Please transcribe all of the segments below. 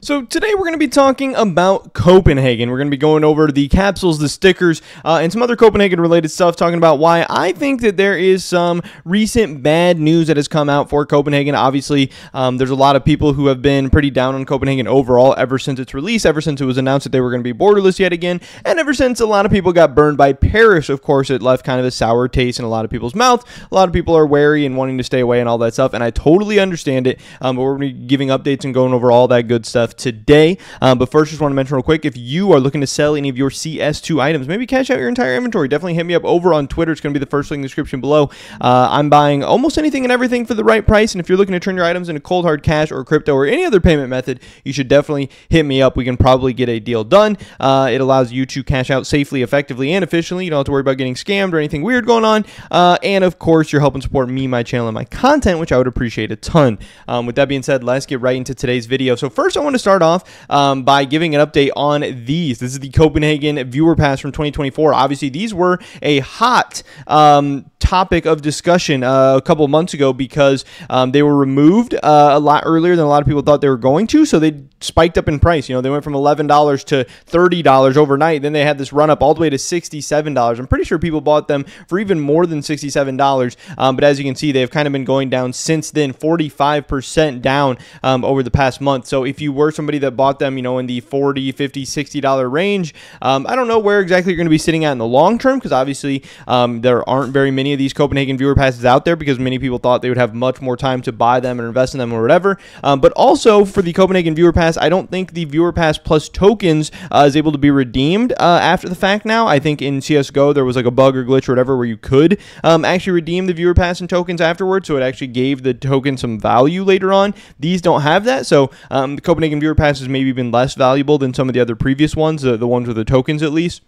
So today we're going to be talking about Copenhagen. We're going to be going over the capsules, the stickers, uh, and some other Copenhagen related stuff, talking about why I think that there is some recent bad news that has come out for Copenhagen. Obviously, um, there's a lot of people who have been pretty down on Copenhagen overall ever since its release, ever since it was announced that they were going to be borderless yet again, and ever since a lot of people got burned by Paris. Of course, it left kind of a sour taste in a lot of people's mouth. A lot of people are wary and wanting to stay away and all that stuff, and I totally understand it. Um, but we're giving updates and going over all that good stuff today. Um, but first, just want to mention real quick if you are looking to sell any of your CS2 items, maybe cash out your entire inventory, definitely hit me up over on Twitter. It's going to be the first link in the description below. Uh, I'm buying almost anything and everything for the right price. And if you're looking to turn your items into cold hard cash or crypto or any other payment method, you should definitely hit me up. We can probably get a deal done. Uh, it allows you to cash out safely, effectively, and efficiently. You don't have to worry about getting scammed or anything weird going on. Uh, and of course, you're helping support me, my channel, and my content, which I would appreciate a ton. Um, with that being said, let's get right into today's video. So first, I want to start off um, by giving an update on these. This is the Copenhagen Viewer Pass from 2024. Obviously, these were a hot um, topic of discussion uh, a couple months ago because um, they were removed uh, a lot earlier than a lot of people thought they were going to. So they spiked up in price. You know, they went from $11 to $30 overnight. Then they had this run up all the way to $67. I'm pretty sure people bought them for even more than $67. Um, but as you can see, they've kind of been going down since then, 45% down um, over the past month. So if you were somebody that bought them, you know, in the 40 50 $60 range, um, I don't know where exactly you're going to be sitting at in the long term because obviously um, there aren't very many of these Copenhagen viewer passes out there because many people thought they would have much more time to buy them and invest in them or whatever. Um, but also for the Copenhagen viewer pass, I don't think the viewer pass plus tokens uh, is able to be redeemed uh, after the fact now. I think in CSGO there was like a bug or glitch or whatever where you could um, actually redeem the viewer pass and tokens afterwards. So it actually gave the token some value later on. These don't have that. So um, the Copenhagen viewer pass has maybe been less valuable than some of the other previous ones, the, the ones with the tokens at least.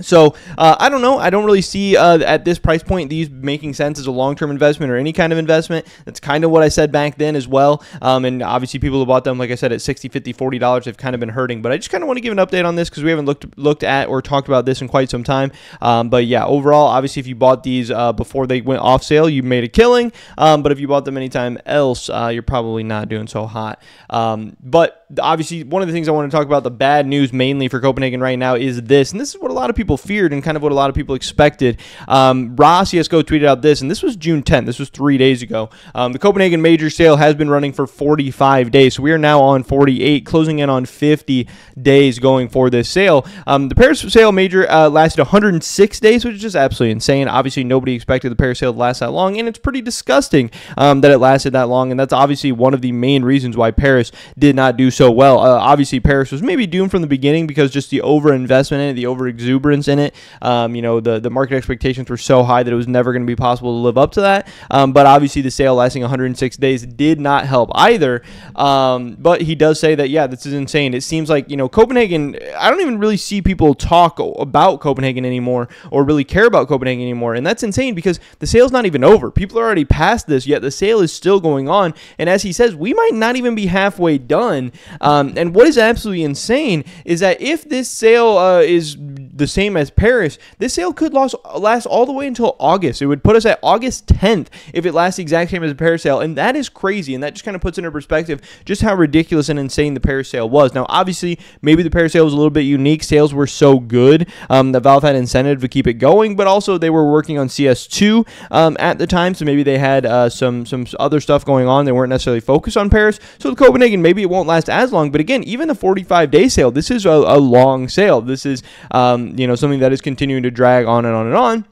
So uh, I don't know. I don't really see uh, at this price point these making sense as a long-term investment or any kind of investment. That's kind of what I said back then as well. Um, and obviously, people who bought them, like I said, at 60 50 40 dollars, have kind of been hurting. But I just kind of want to give an update on this because we haven't looked looked at or talked about this in quite some time. Um, but yeah, overall, obviously, if you bought these uh, before they went off sale, you made a killing. Um, but if you bought them anytime else, uh, you're probably not doing so hot. Um, but obviously, one of the things I want to talk about, the bad news mainly for Copenhagen right now, is this, and this is what a lot of people feared and kind of what a lot of people expected. Um, CSGO tweeted out this, and this was June 10th. This was three days ago. Um, the Copenhagen Major sale has been running for 45 days, so we are now on 48, closing in on 50 days going for this sale. Um, the Paris sale major uh, lasted 106 days, which is just absolutely insane. Obviously, nobody expected the Paris sale to last that long, and it's pretty disgusting um, that it lasted that long, and that's obviously one of the main reasons why Paris did not do so well. Uh, obviously, Paris was maybe doomed from the beginning because just the over investment the over exuberance in it. Um, you know, the, the market expectations were so high that it was never going to be possible to live up to that. Um, but obviously, the sale lasting 106 days did not help either. Um, but he does say that, yeah, this is insane. It seems like, you know, Copenhagen, I don't even really see people talk about Copenhagen anymore or really care about Copenhagen anymore. And that's insane because the sale's not even over. People are already past this, yet the sale is still going on. And as he says, we might not even be halfway done. Um, and what is absolutely insane is that if this sale uh, is the same as Paris, this sale could last, last all the way until August. It would put us at August 10th if it lasts the exact same as the Paris sale. And that is crazy. And that just kind of puts into perspective just how ridiculous and insane the Paris sale was. Now, obviously, maybe the Paris sale was a little bit unique. Sales were so good um, that Valve had incentive to keep it going, but also they were working on CS2 um, at the time. So maybe they had uh, some, some other stuff going on. They weren't necessarily focused on Paris. So the Copenhagen, maybe it won't last as long. But again, even the 45 day sale, this is a, a long sale. This is, um, you know, something that is continuing to drag on and on and on.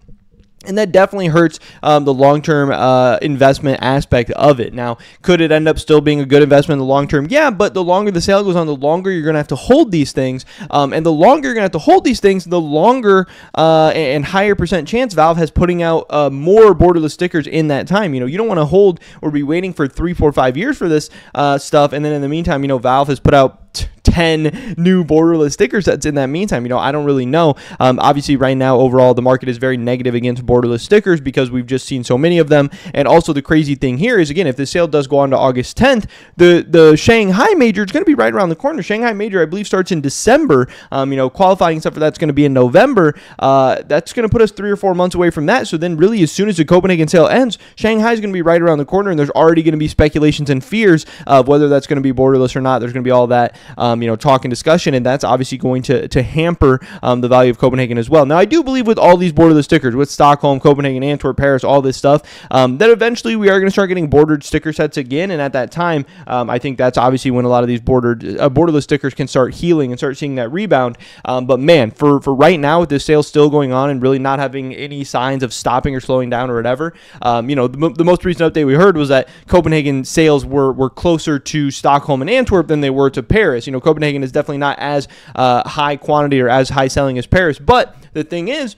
And that definitely hurts um, the long term uh, investment aspect of it. Now, could it end up still being a good investment in the long term? Yeah, but the longer the sale goes on, the longer you're going to have to hold these things. Um, and the longer you're going to have to hold these things, the longer uh, and higher percent chance Valve has putting out uh, more borderless stickers in that time. You know, you don't want to hold or be waiting for three, four, five years for this uh, stuff. And then in the meantime, you know, Valve has put out 10 new borderless sticker sets in that meantime. You know, I don't really know. Um, obviously, right now, overall, the market is very negative against borderless stickers because we've just seen so many of them. And also, the crazy thing here is, again, if the sale does go on to August 10th, the, the Shanghai Major is going to be right around the corner. Shanghai Major, I believe, starts in December. Um, you know, qualifying stuff for that's going to be in November. Uh, that's going to put us three or four months away from that. So then, really, as soon as the Copenhagen sale ends, Shanghai is going to be right around the corner, and there's already going to be speculations and fears of whether that's going to be borderless or not. There's going to be all that, um, you know, talk and discussion, and that's obviously going to to hamper um, the value of Copenhagen as well. Now, I do believe with all these borderless stickers, with Stockholm, Copenhagen, Antwerp, Paris, all this stuff, um, that eventually we are going to start getting bordered sticker sets again, and at that time, um, I think that's obviously when a lot of these bordered uh, borderless stickers can start healing and start seeing that rebound. Um, but man, for for right now, with this sale still going on and really not having any signs of stopping or slowing down or whatever, um, you know, the, the most recent update we heard was that Copenhagen sales were were closer to Stockholm and Antwerp than they were to Paris. You know, Copenhagen is definitely not as uh, high quantity or as high selling as Paris, but the thing is.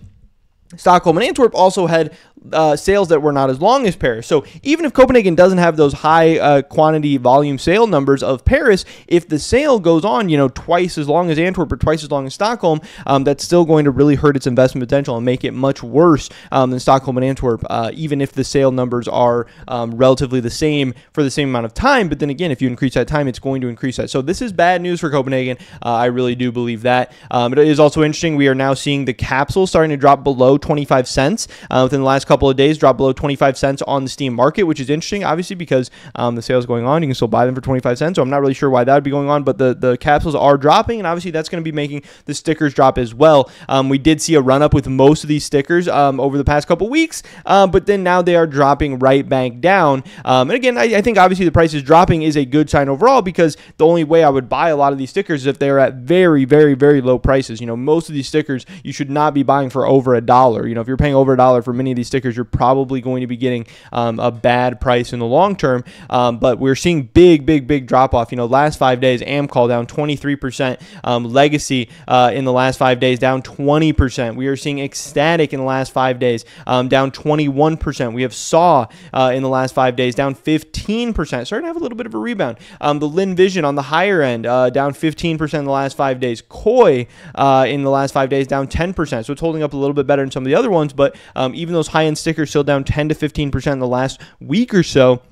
Stockholm and Antwerp also had uh, sales that were not as long as Paris. So even if Copenhagen doesn't have those high uh, quantity volume sale numbers of Paris, if the sale goes on, you know, twice as long as Antwerp or twice as long as Stockholm, um, that's still going to really hurt its investment potential and make it much worse um, than Stockholm and Antwerp, uh, even if the sale numbers are um, relatively the same for the same amount of time. But then again, if you increase that time, it's going to increase that. So this is bad news for Copenhagen. Uh, I really do believe that. Um, it is also interesting. We are now seeing the capsule starting to drop below 25 cents uh, within the last couple of days, drop below 25 cents on the Steam market, which is interesting, obviously, because um, the sale is going on. You can still buy them for 25 cents. So I'm not really sure why that would be going on, but the, the capsules are dropping, and obviously that's going to be making the stickers drop as well. Um, we did see a run up with most of these stickers um, over the past couple weeks, uh, but then now they are dropping right back down. Um, and again, I, I think obviously the price is dropping is a good sign overall because the only way I would buy a lot of these stickers is if they're at very, very, very low prices. You know, most of these stickers you should not be buying for over a dollar. You know, if you're paying over a dollar for many of these stickers, you're probably going to be getting um, a bad price in the long term. Um, but we're seeing big, big, big drop off. You know, last five days, Amkal down 23%, um, Legacy uh, in the last five days down 20%. We are seeing Ecstatic in the last five days um, down 21%. We have Saw uh, in the last five days down 15%. Starting to have a little bit of a rebound. Um, the Lynn Vision on the higher end uh, down 15% in the last five days. Koi uh, in the last five days down 10%. So it's holding up a little bit better than some of the other ones, but um, even those high stickers still down 10 to 15% in the last week or so.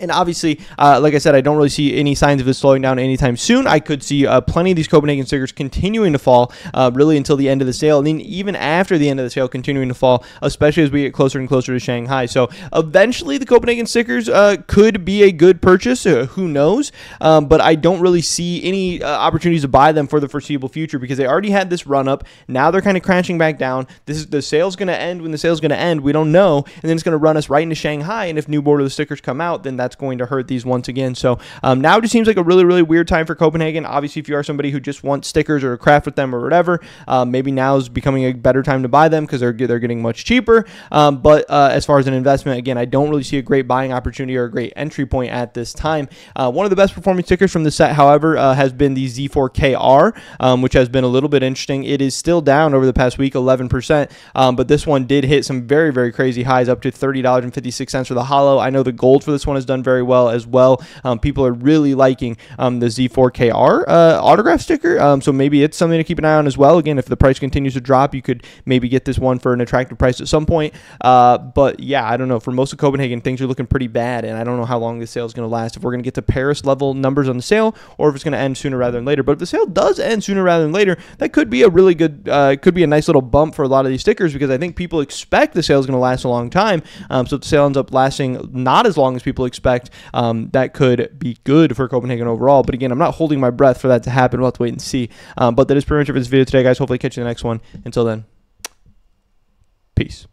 And obviously, uh, like I said, I don't really see any signs of it slowing down anytime soon. I could see uh, plenty of these Copenhagen stickers continuing to fall uh, really until the end of the sale. And then even after the end of the sale, continuing to fall, especially as we get closer and closer to Shanghai. So eventually, the Copenhagen stickers uh, could be a good purchase. Uh, who knows? Um, but I don't really see any uh, opportunities to buy them for the foreseeable future because they already had this run up. Now they're kind of crashing back down. This is the sale's going to end when the sale's going to end. We don't know. And then it's going to run us right into Shanghai. And if new border stickers come out, then that's that's going to hurt these once again. So um, now it just seems like a really, really weird time for Copenhagen. Obviously, if you are somebody who just wants stickers or craft with them or whatever, um, maybe now is becoming a better time to buy them because they're they're getting much cheaper. Um, but uh, as far as an investment, again, I don't really see a great buying opportunity or a great entry point at this time. Uh, one of the best performing stickers from the set, however, uh, has been the Z4KR, um, which has been a little bit interesting. It is still down over the past week, 11%, um, but this one did hit some very, very crazy highs up to $30.56 for the hollow. I know the gold for this one has done very well as well. Um, people are really liking um, the Z4KR uh, autograph sticker, um, so maybe it's something to keep an eye on as well. Again, if the price continues to drop, you could maybe get this one for an attractive price at some point. Uh, but yeah, I don't know. For most of Copenhagen, things are looking pretty bad, and I don't know how long this sale is going to last. If we're going to get to Paris level numbers on the sale, or if it's going to end sooner rather than later. But if the sale does end sooner rather than later, that could be a really good, uh, could be a nice little bump for a lot of these stickers because I think people expect the sale is going to last a long time. Um, so if the sale ends up lasting not as long as people expect, um, that could be good for Copenhagen overall. But again, I'm not holding my breath for that to happen. We'll have to wait and see. Um, but that is pretty much it for this video today, guys. Hopefully, catch you in the next one. Until then, peace.